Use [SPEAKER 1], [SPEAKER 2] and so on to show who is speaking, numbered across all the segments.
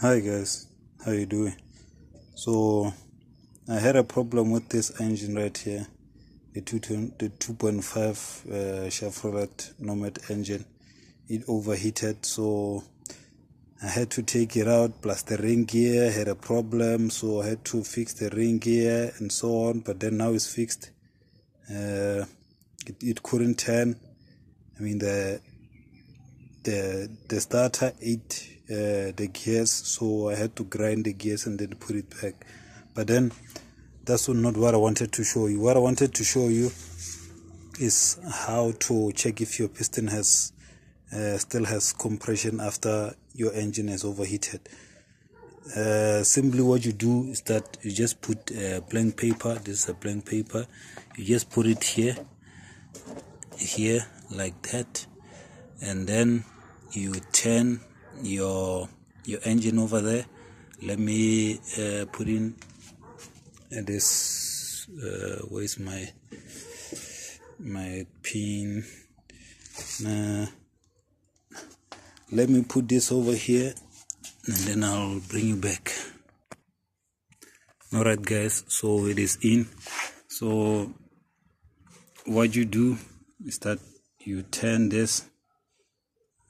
[SPEAKER 1] hi guys. How you doing? So i had a problem with this engine right here. The 2 the 2.5 uh, chevrolet nomad engine. It overheated so i had to take it out plus the ring gear had a problem so i had to fix the ring gear and so on but then now it's fixed. Uh, it, it couldn't turn. I mean the the the starter ate uh, the gears so I had to grind the gears and then put it back. But then that's not what I wanted to show you. What I wanted to show you is how to check if your piston has uh, still has compression after your engine has overheated. Uh, simply what you do is that you just put a blank paper this is a blank paper you just put it here here like that. And then you turn your your engine over there. Let me uh, put in this uh, where's my my pin? Uh, let me put this over here and then I'll bring you back. Alright guys so it is in. So what you do is that you turn this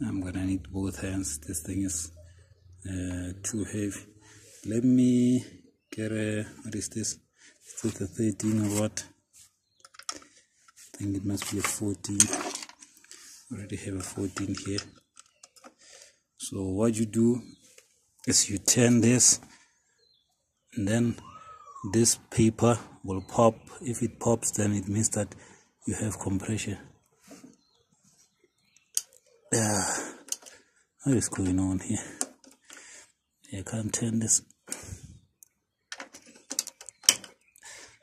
[SPEAKER 1] I'm gonna need both hands. This thing is uh, too heavy. Let me get a what is this? Is it a 13 or what? I think it must be a 14 already have a 14 here. So what you do is you turn this and then this paper will pop. If it pops then it means that you have compression yeah. What is going on here? I can't turn this.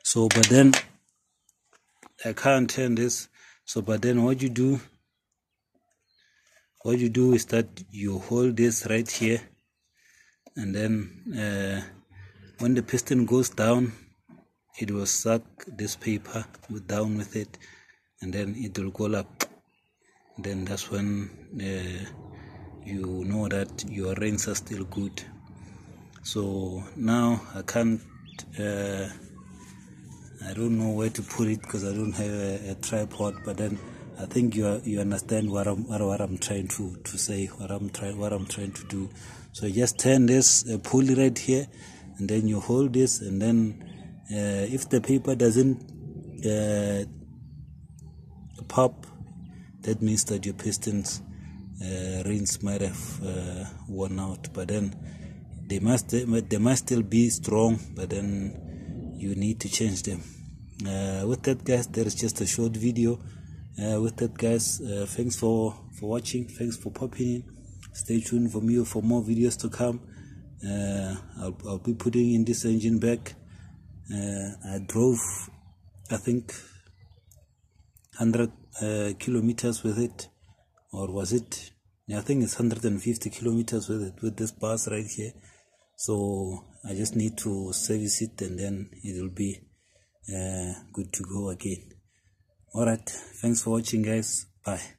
[SPEAKER 1] So but then I can't turn this. So but then what you do what you do is that you hold this right here and then uh, when the piston goes down it will suck this paper down with it and then it will go up then that's when uh, you know that your rings are still good. So now I can't uh, I don't know where to put it because I don't have a, a, tripod but then I think you you understand what I'm what, what I'm trying to to say what I'm trying what I'm trying to do. So just turn this uh, pulley right here and then you hold this and then uh, if the paper doesn't uh, pop that means that your pistons uh, rings might have uh, worn out but then they must they must still be strong but then you need to change them. Uh, with that guys there is just a short video. Uh, with that guys uh, thanks for for watching. Thanks for popping in. Stay tuned for me for more videos to come. Uh, I'll, I'll be putting in this engine back. I drove I think 100 uh, kilometers with it or was it I think it's 150 kilometers with it with this bus right here. So I just need to service it and then it will be uh, good to go again. Alright thanks for watching guys. Bye